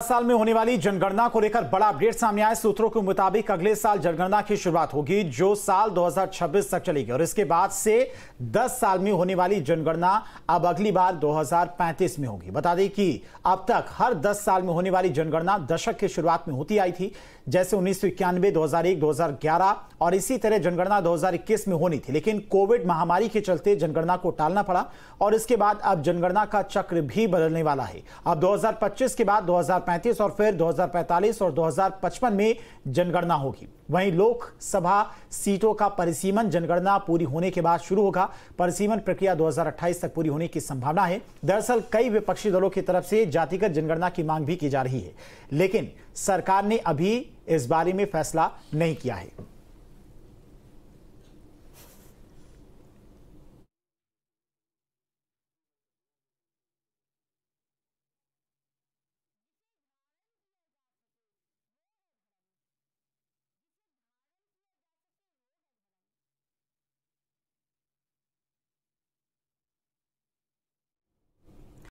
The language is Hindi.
साल में होने वाली जनगणना को लेकर बड़ा अपडेट सामने आया सूत्रों के मुताबिक अगले साल जनगणना की शुरुआत होगी, जो साल 2026 तक चलेगी। और इसके बाद से 10 साल में होने वाली जनगणना अब अगली बार 2035 में होगी। बता दें कि अब तक हर 10 साल में होने वाली जनगणना दशक की शुरुआत में होती आई थी, जैसे उन्नीस सौ इक्यानवे और इसी तरह जनगणना 2021 में होनी थी। लेकिन कोविड महामारी के चलते जनगणना को टालना पड़ा, और इसके बाद अब जनगणना का चक्र भी बदलने वाला है। अब 2025 के बाद 2035 और फिर 2045 और 2055 में जनगणना होगी। वहीं लोकसभा सीटों का परिसीमन जनगणना पूरी होने के बाद शुरू होगा। परिसीमन प्रक्रिया 2028 तक पूरी होने की संभावना है। दरअसल कई विपक्षी दलों की तरफ़ से जातिगत जनगणना की मांग भी की जा रही है। लेकिन सरकार ने अभी इस बारे में फैसला नहीं किया है।